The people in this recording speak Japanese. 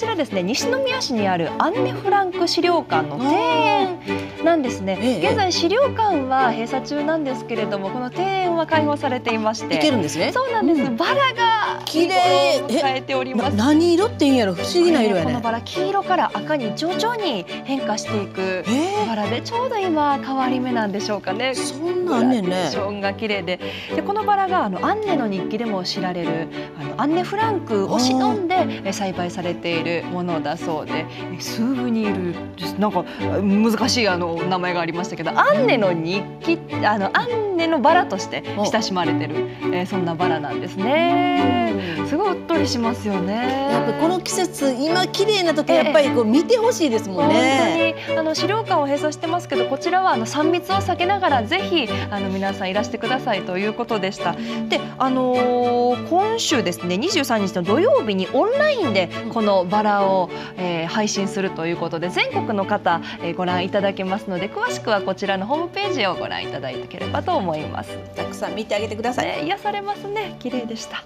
ちらですね西宮市にあるアンネ・フランク資料館の庭園。なんですね、ええ、現在資料館は閉鎖中なんですけれどもこの庭園は開放されていまして。行けるんですね。そうなんです、うん、バラが綺麗。変えております。何色っていいんやろ？不思議な色やね、このバラ黄色から赤に徐々に変化していくバラでちょうど今変わり目なんでしょうかね。そんなんねんね。ションが綺麗で。でこのバラがあのアンネの日記でも知られるあのアンネ・フランクを忍んで栽培されているものだそうで。スーブニールなんか難しいあの名前がありましたけどアンネの日記あのアンネのバラとして親しまれてる、えー、そんなバラなんですね。すごいうっとりしますよね。やっぱこの季節今綺麗な時やっぱりこう見てほしいですもんね。本当にあの資料館を閉鎖してますけどこちらはあの3密を避けながらぜひあの皆さんいらしてくださいということでした。であのー、今週ですね23日の土曜日にオンラインでこのバラを、えー、配信するということで全国の方、えー、ご覧いただけますので詳しくはこちらのホームページをご覧いただければと思います。たくさん見てあげてください。癒されますね。綺麗でした。